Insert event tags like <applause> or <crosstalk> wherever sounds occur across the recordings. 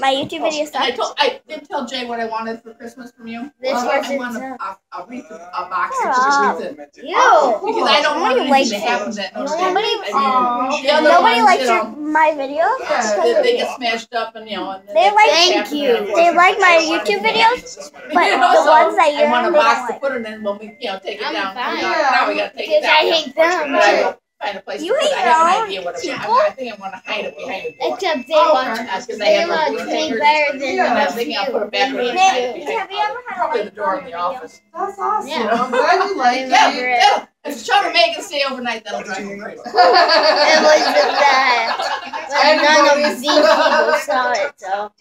My YouTube video And I sucks. told I did tell Jay what I wanted for Christmas from you. This I want- I wasn't want a, a, a wreath, a box Shut of up. wreath. You. Because I don't want anything to it. happen to that oh, Notre Nobody- I mean, Aw. the other Nobody ones, likes you your, know, my videos. Yeah. they, they get smashed up and you know. And They like- Thank happen you. They like my I don't want YouTube videos, <laughs> but You know, the so ones that you're I want a box don't to like. put it in when we, you know, take it I'm down. fine. Now- Now we gotta take it Because I hate them. But I find a place You to put it. hate I have your an idea what I'm people? I think I want to hide it behind the door. Except they Oh, watch. okay. Because I They have watch those me hangers. better than Yeah. And I'm the thinking I'll put it back They where hide it behind have you ever had a probably the door in the office. That's awesome. Yeah. I'm glad you like They it. love Yeah, it. that'll- if Sean and Megan stay overnight, that'll drive me crazy. <laughs> It was the best. <laughs> But none of these people saw it, so.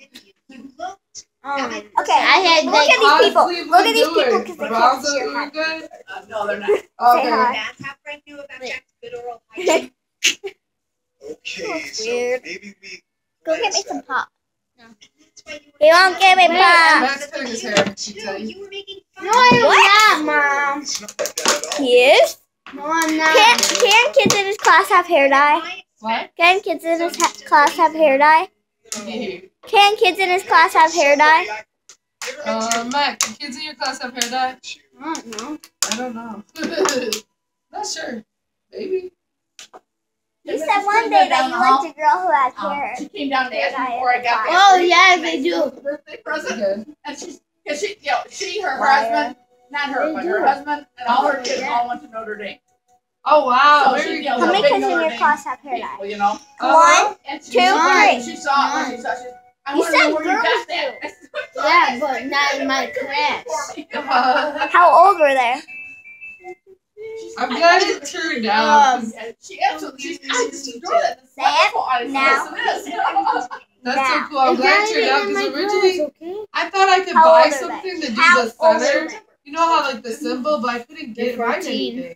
Um, Okay, I had look like at these people. Look at these doing? people because they can't see your hat. Uh, no, they're not. <laughs> Say Okay. hi. That's how Frank knew about Jack's good oral hygiene. Okay, so weird. maybe we. Go get me some pop. That's why you He won't give me pop. Max cutting his hair. She Too, tell you. you were making fun no, of. I'm not, Mom. It's not like that at all. He is. No, I'm Can not. can kids in his class have hair dye? What? Can kids in his ha- class have hair dye? Can kids in his class have hair dye? Uh, Mac, the kids in your class have hair dye? I don't know. I don't know. <laughs> Not sure. Maybe. You said one day that you liked a girl who had Um, hair. she came down to ask me before I got the there. Oh, yeah, they do. Birthday present. And she's, cause she, you know, she, her Liar. husband, not her, They but do. her husband, and all her kids Yeah. all went to Notre Dame. Oh, wow. So she, you know, How many kids in your class have hair dye? people, You know? One. And she Two, saw it. She saw she saw. She said, I You wonder said where you girls got that. I said, "What's Yeah, but not in my class. Uh, <laughs> How old were they? I'm glad it turned out. 'cause And She absolutely, she, I just adore that. It's wonderful. Now. Yes, it is. <laughs> That's so cool. I'm It's glad not it turned out because originally class, okay? I thought I could How buy something to do How the old center. You know how like the symbol, but I couldn't get They're find anything.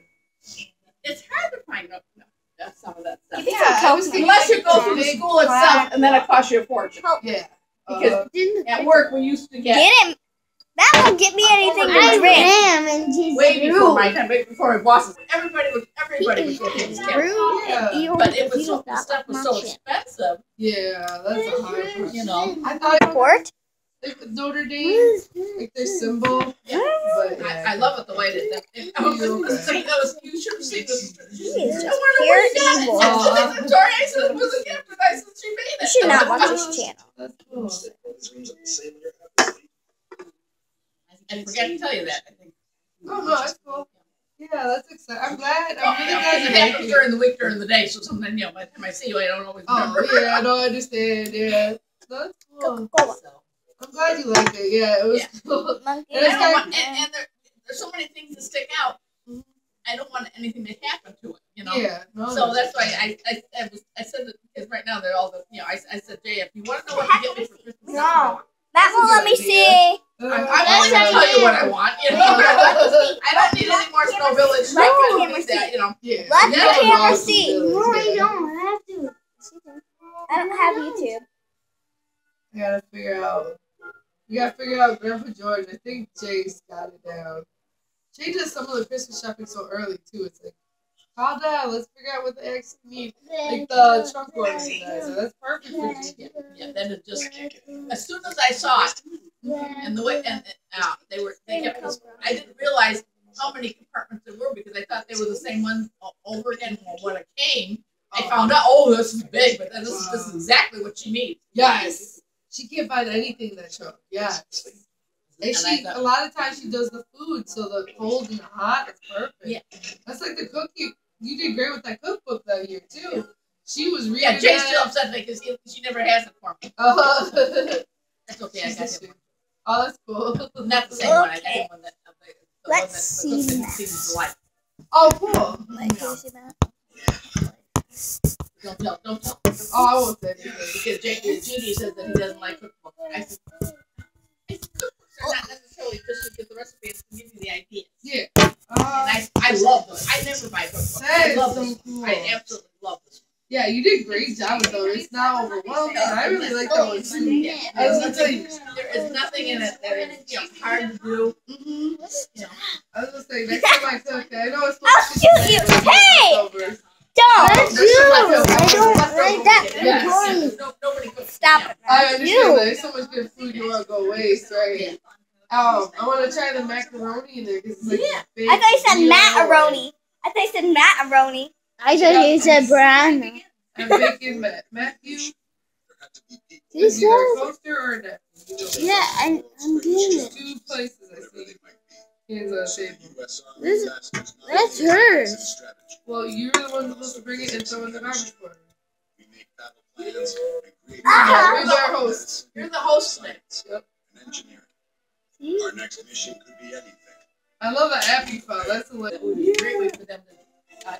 It's hard to find out no, no, some of that stuff. Give Yeah, was Unless you go through the big school itself plaque. and then it costs you a fortune. Yeah. Because Uh, Didn't at work we used to get Get him. That won't get me anything I to drink. ran and just way before grew. my time, way before my bosses. Everybody was everybody was getting is Yeah. But it was you so the stuff was so expensive, yeah, that's a hard one. you know. I thought Port? like Notre Dame, like their symbol. Yeah. But yeah. I, I love it the way it is. I was, <laughs> that was, you should have seen this. Is I wonder where pure you got evil. it. She Victoria, said it was a gift, and I said she made it. You should not watch this channel. Cool. I forgot to tell you that. I think. Oh, no, that's cool. Yeah, that's exciting. I'm glad. I'm you really know, glad because you it happens it. during the week, during the day, so sometimes, you know, by the time I see you, I don't always remember. Oh, yeah, I don't understand. Yeah. That's cool. Coca-Cola. So, I'm glad you liked it. Yeah, it was cool. Monkey. and, I It's don't like- want, and, and there, there's so many things that stick out. I don't want anything to happen to it, you know. Yeah. No, So that's why I, I, I, was, I said that because right now they're all the, you know, I, I said, Jay, if you want to know what to get me for Christmas, No. That won't let me That's a good see. I'm, Uh, I'm only going to tell you what I want, you know. <laughs> I don't need any more Snow Village. Let I the camera need that, you know. Yeah. Let the Yeah, camera see. No, I don't have to. I don't have YouTube. I gotta figure out. We gotta figure out Grandpa George. I think Jay's got it down. Jay does some of the Christmas shopping so early too. It's like, call down. Let's figure out what the actually need. Like the trunk organizer. That's perfect for Jay. Yeah, yeah, then it just, as soon as I saw it, and the way, and, and, uh, they were, they kept, this- I didn't realize how many compartments there were because I thought they were the same ones over again. Well, when it came, I found out, oh, this is big, but then this is, this is exactly what she needs. Yes. She can't find anything in that trunk. Yes. And And she thought- a lot of times she does the food, so the cold and the hot is perfect. Yeah. That's like the cookie. You did great with that cookbook that year too. She was reading. Yeah, Jay's that. still upset because she never has it for me. Uh, That's okay, I got him. oh, that's cool. <laughs> Not the same one, I got him one that, uh, the, the Let's the cook see that. seem to. Oh, cool. Like, can you see that? Don't tell, don't tell. Oh, I won't say anything. Because Jay, Judy says that he doesn't like cookbooks. Are not necessarily just to get the recipe, it's to give you the idea. Yeah. Uh, I, I love those. I never buy cookbooks. That I love so this. cool. I absolutely love this. yeah, you did a great job with those. It's not overwhelming. I really like that one too. Yeah. I was There's gonna tell nothing, you. there is nothing in it that is you know, hard to do. Mm-hmm. You know. I was gonna say next time I cook, I know it's supposed to be. I'll shoot you. Hey! leftovers. Don't! That's There's some you. leftovers. I don't like that. in. Yes. No- Nobody cooks Stop it, I understand You. that. There's so much good food you want to go waste, right? Um, I want to try the macaroni in there because it's like Yeah. I thought you said meal. macaroni. I thought you said macaroni. I thought you said brown. And bacon, Ma- Matthew. You Is either a said, coaster or a napkin? You know. yeah, and I'm doing it. Two places I see. Hands on the table. This, that's hers. Well, you're the one supposed to bring it and throw it in the garbage for Ah. Who's our host? You're the host now. Our next mission could be anything. I love an happy file. That's hilarious. It would be a great way for them to uh,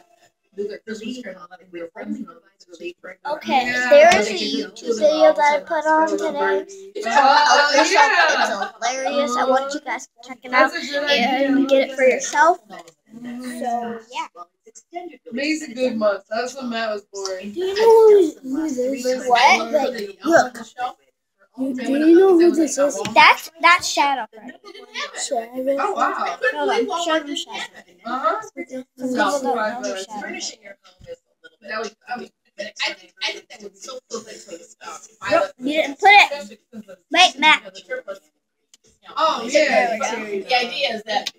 do their Christmas carol and letting their friends know that. Okay, Yeah. there is a YouTube video that I put on today. It's called Yourself. yeah. It's hilarious. I want you guys to check it out That's a good and idea. get it for yourself. Mhm. So yeah. May's a good month. That's when Matt was born. Do you know who, who? What? Like, look. Do you know who this is? That's that's Shadow. Friend. Shadow. Oh wow. Hold on, show them Shadow. Uh huh. Some people So, don't know five who minutes. Shadow is. Furnishing your home is a little bit. I mean, I think I think that would be so perfect for the stuff. Nope, you didn't put it. Wait, Matt. Oh yeah. There we go. Terry. The idea is that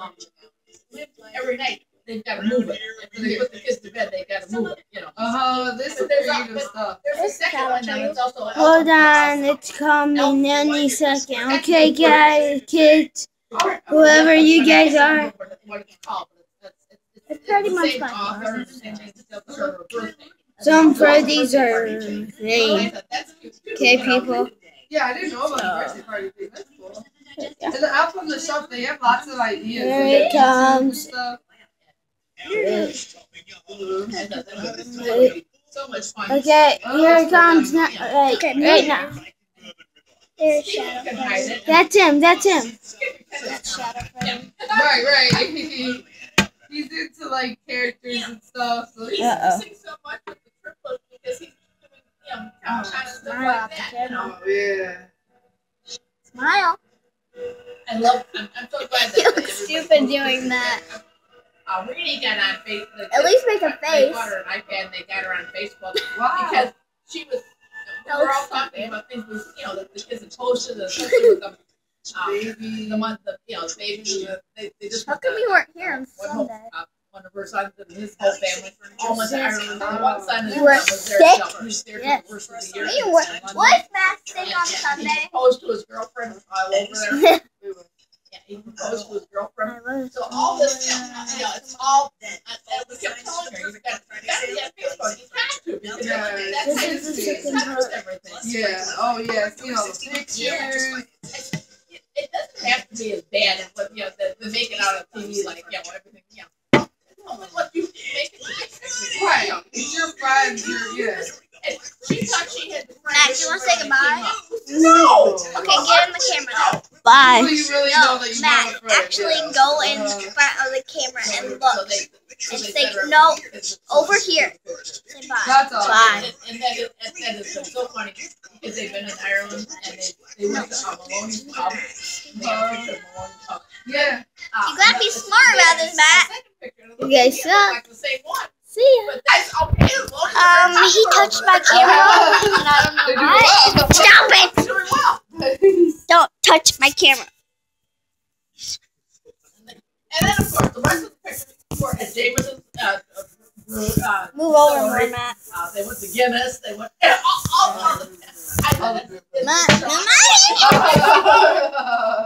um, every night they've got to move it. After they put the kids to bed, they've got to move it. You know. Uh huh. This is creative stuff. There's a second one now. It's also Hold on, it's coming any second. Okay, guys, kids, whoever you guys are. It's pretty much fun. fun. Some Freddy's are they. Okay, people. Yeah, I didn't know about the birthday party thing. That's cool. And then up on the shelf, they have lots of ideas. Here it comes. stuff. So much fun. Okay, here it comes now. Right, right now. There's Shadow. You can hide it. That's him. That's him. That's Shadow. Friend. Right, right. He's into like characters and stuff. So He's Uh-oh. missing so much with the triplets because he's doing, you know, kind of stuff smile like that. You know, Oh yeah. Smile. I love. I'm, I'm so glad that <laughs> You look stupid doing that. Uh, Rini got on Facebook. At least make a They face. bought her an iPad and they got her on Facebook <laughs> Wow. because she was. We were all talking about things, we, you know, that the kids had posted, especially with the, <laughs> um, the month, the, you know, the babies, the, they, they just. How come you weren't here on one whole, Sunday? uh, one of her sons and his whole family all went to Ireland. The one son is, You were was there, sick? so he's there Yes. for the worst of the year. You were. in London. Was Matt sick on Sunday? He proposed to his girlfriend all over there. <laughs> Yeah, he proposed to his girlfriend. So all this, you know, it's all, and we kept telling her, you got, you got to get Facebook, you have to, Yeah, that's, this that's, is the second touches everything. Yeah. Oh yeah. All the pictures. It, doesn't have to be as bad as what, you know, the, the make it out on TV, like, you know, everything, you know. Only what you make it. Right. It's your friends. Your yeah. And she thought she had. Matt, you wanna say goodbye? No! Okay, get in the camera now. Bye. you really know No, that you Matt, actually yeah. go in front of the camera and look. And set no, over here. Say bye. That's all. Bye. And, and that is, that has been so funny because they've been in Ireland and they, they went to uh, Maloney's pub. And a picture pub. Yeah. You gotta be smart about this, Matt. second picture, it You guys suck. The same one. See ya. But that's okay. Um, he touched my camera, <laughs> and I don't know why. Stop it! <laughs> She's doing well. Don't touch my camera. And then, of course, the rest of the pictures were at Jameson's, uh, uh, uh, Move over more, Matt. uh, they went to Guinness, they went, yeah, <laughs> all, all, all of them. I All know of them. Matt, Matt.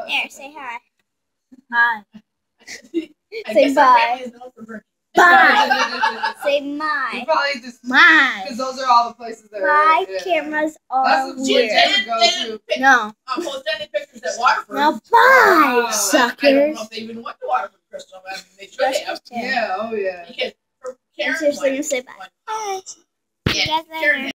There, <laughs> say hi. Hi. Say bye. Family is known. Bye. Say You probably just My. because those are all the places that My are. yeah. cameras are That's what She weird. didn't, go to. No. uh, post any pictures at Waterford. Now Uh, bye, I don't know if they even went to Waterford, Crystal. I mean, they should Just have. Yeah. Oh yeah. Because for I'm Karen seriously gonna went, say bye. went, Bye. yeah, You guys later. Karen